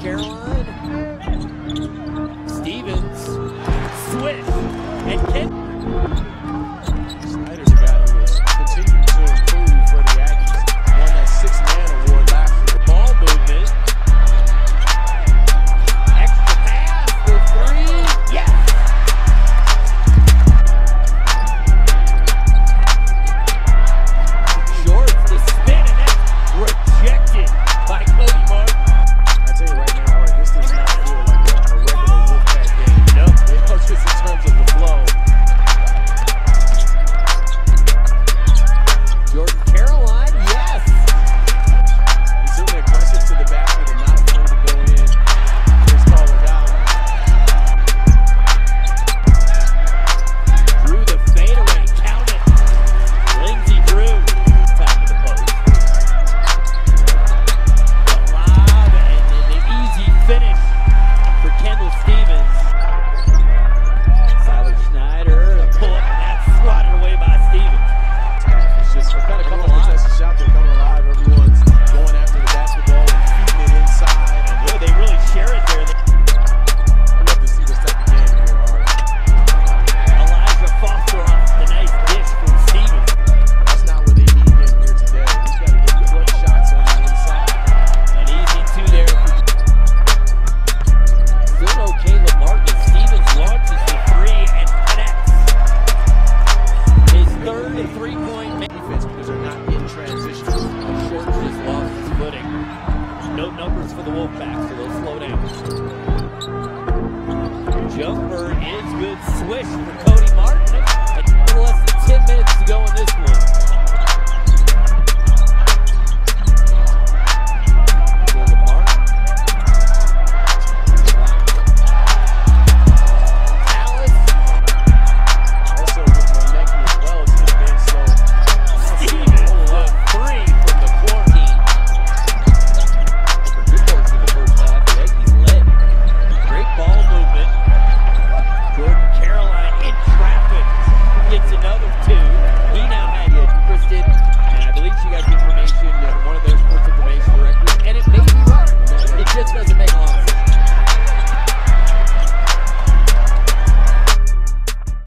Caroline, Stevens. coming alive. That's a shot. They're coming alive everywhere. for the Wolfpack, so they'll slow down. Jumper is good. Swish